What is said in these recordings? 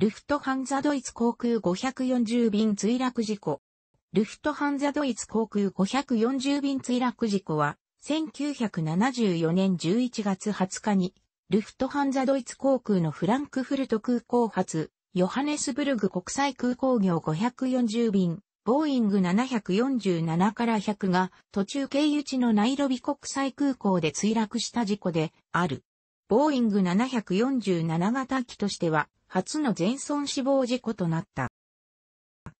ルフトハンザドイツ航空540便墜落事故。ルフトハンザドイツ航空540便墜落事故は、1974年11月20日に、ルフトハンザドイツ航空のフランクフルト空港発、ヨハネスブルグ国際空港業540便、ボーイング747から100が途中経由地のナイロビ国際空港で墜落した事故である。ボーイング747型機としては初の全損死亡事故となった。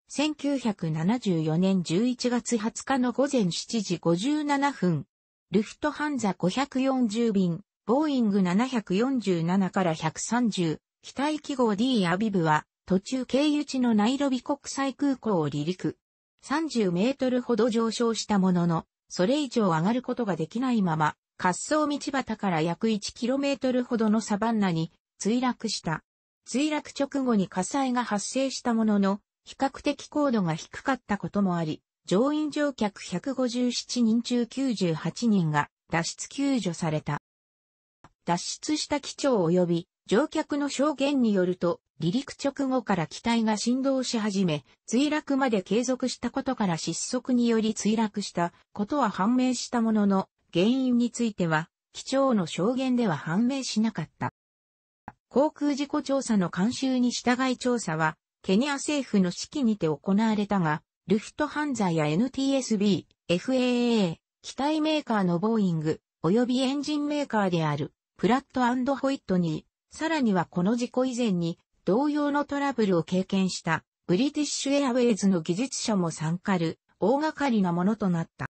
1974年11月20日の午前7時57分、ルフトハンザ540便、ボーイング747から130、機体記号 D アビブは、途中経由地のナイロビ国際空港を離陸。30メートルほど上昇したものの、それ以上上がることができないまま、滑走道端から約1キロメートルほどのサバンナに墜落した。墜落直後に火災が発生したものの、比較的高度が低かったこともあり、乗員乗客157人中98人が脱出救助された。脱出した機長及び乗客の証言によると、離陸直後から機体が振動し始め、墜落まで継続したことから失速により墜落したことは判明したものの、原因については、機長の証言では判明しなかった。航空事故調査の監修に従い調査は、ケニア政府の指揮にて行われたが、ルフトハンザや NTSB、FAA、機体メーカーのボーイング、及びエンジンメーカーである、プラットホイットニー、さらにはこの事故以前に、同様のトラブルを経験した、ブリティッシュエアウェイズの技術者も参加る、大掛かりなものとなった。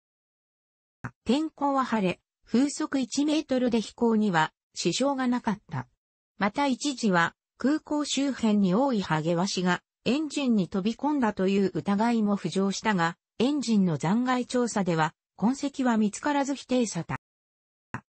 天候は晴れ、風速1メートルで飛行には支障がなかった。また一時は空港周辺に多いハゲワシがエンジンに飛び込んだという疑いも浮上したが、エンジンの残骸調査では痕跡は見つからず否定された。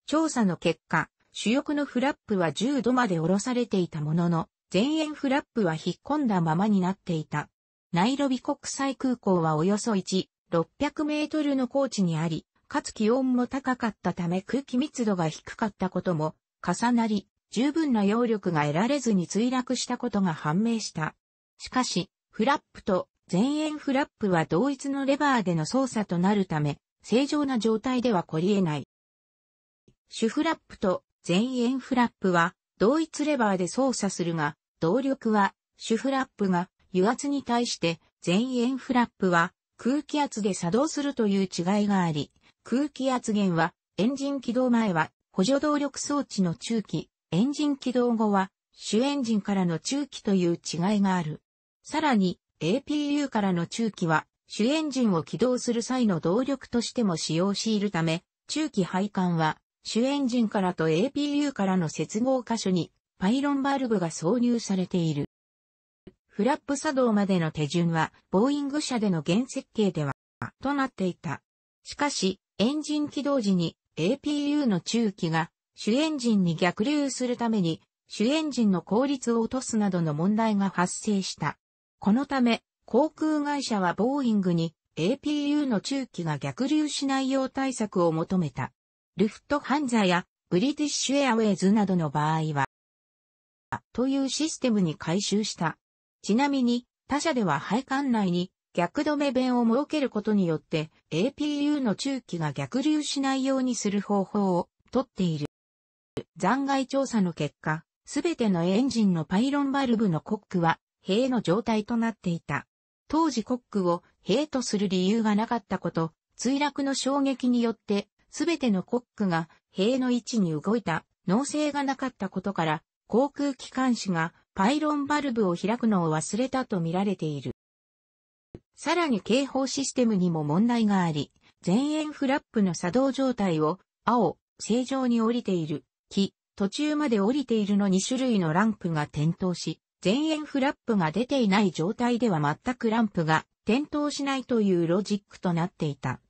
調査の結果、主翼のフラップは10度まで下ろされていたものの、前縁フラップは引っ込んだままになっていた。ナイロビ国際空港はおよそ1、600メートルの高地にあり、かつ気温も高かったため空気密度が低かったことも重なり、十分な揚力が得られずに墜落したことが判明した。しかし、フラップと前円フラップは同一のレバーでの操作となるため、正常な状態ではこり得ない。主フラップと前円フラップは同一レバーで操作するが、動力は主フラップが油圧に対して前円フラップは空気圧で作動するという違いがあり、空気圧源はエンジン起動前は補助動力装置の中期、エンジン起動後は主エンジンからの中期という違いがある。さらに APU からの中期は主エンジンを起動する際の動力としても使用し得るため、中期配管は主エンジンからと APU からの接合箇所にパイロンバルブが挿入されている。フラップ作動までの手順は、ボーイング社での原設計では、となっていた。しかし、エンジン起動時に APU の中期が主エンジンに逆流するために、主エンジンの効率を落とすなどの問題が発生した。このため、航空会社はボーイングに APU の中期が逆流しないよう対策を求めた。ルフトハンザやブリティッシュエアウェイズなどの場合は、というシステムに改修した。ちなみに、他社では配管内に逆止め弁を設けることによって APU の中期が逆流しないようにする方法をとっている。残骸調査の結果、すべてのエンジンのパイロンバルブのコックは塀の状態となっていた。当時コックを塀とする理由がなかったこと、墜落の衝撃によってすべてのコックが塀の位置に動いた能性がなかったことから、航空機関士がパイロンバルブを開くのを忘れたと見られている。さらに警報システムにも問題があり、前円フラップの作動状態を青、正常に降りている木、途中まで降りているの2種類のランプが点灯し、前円フラップが出ていない状態では全くランプが点灯しないというロジックとなっていた。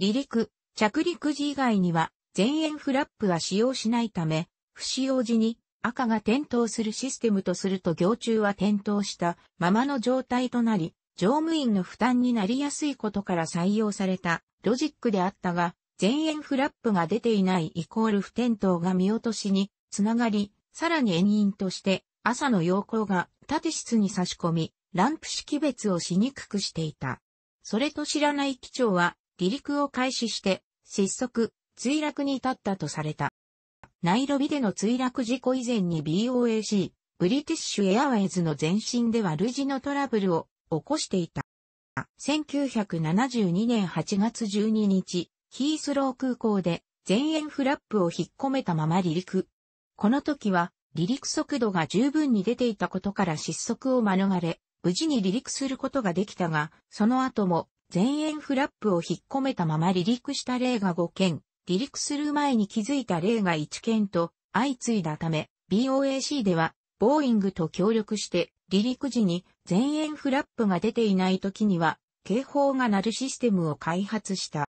離陸、着陸時以外には前円フラップは使用しないため、不使用時に赤が点灯するシステムとすると行中は点灯したままの状態となり、乗務員の負担になりやすいことから採用されたロジックであったが、前円フラップが出ていないイコール不点灯が見落としにつながり、さらに遠因として朝の陽光が縦室に差し込み、ランプ識別をしにくくしていた。それと知らない機長は、離陸を開始して、失速、墜落に至ったとされた。ナイロビでの墜落事故以前に BOAC、ブリティッシュエアウェイズの前身ではルジのトラブルを起こしていた。1972年8月12日、ヒースロー空港で前円フラップを引っ込めたまま離陸。この時は離陸速度が十分に出ていたことから失速を免れ、無事に離陸することができたが、その後も前円フラップを引っ込めたまま離陸した例が5件、離陸する前に気づいた例が1件と相次いだため、BOAC ではボーイングと協力して離陸時に前円フラップが出ていない時には警報が鳴るシステムを開発した。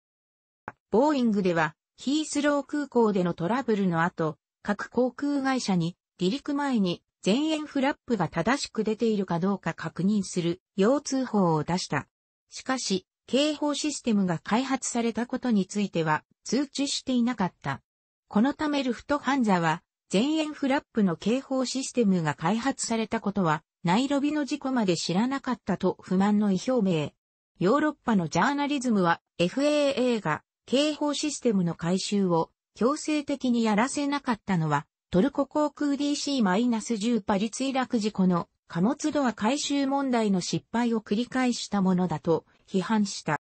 ボーイングではヒースロー空港でのトラブルの後、各航空会社に離陸前に前円フラップが正しく出ているかどうか確認する要通報を出した。しかし、警報システムが開発されたことについては通知していなかった。このためルフトハンザは前円フラップの警報システムが開発されたことは、ナイロビの事故まで知らなかったと不満の意表明。ヨーロッパのジャーナリズムは FAA が警報システムの改修を強制的にやらせなかったのはトルコ航空 DC-10 パリ墜落事故の貨物ドア改修問題の失敗を繰り返したものだと批判した。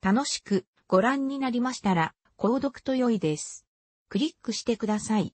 楽しくご覧になりましたら購読と良いです。クリックしてください。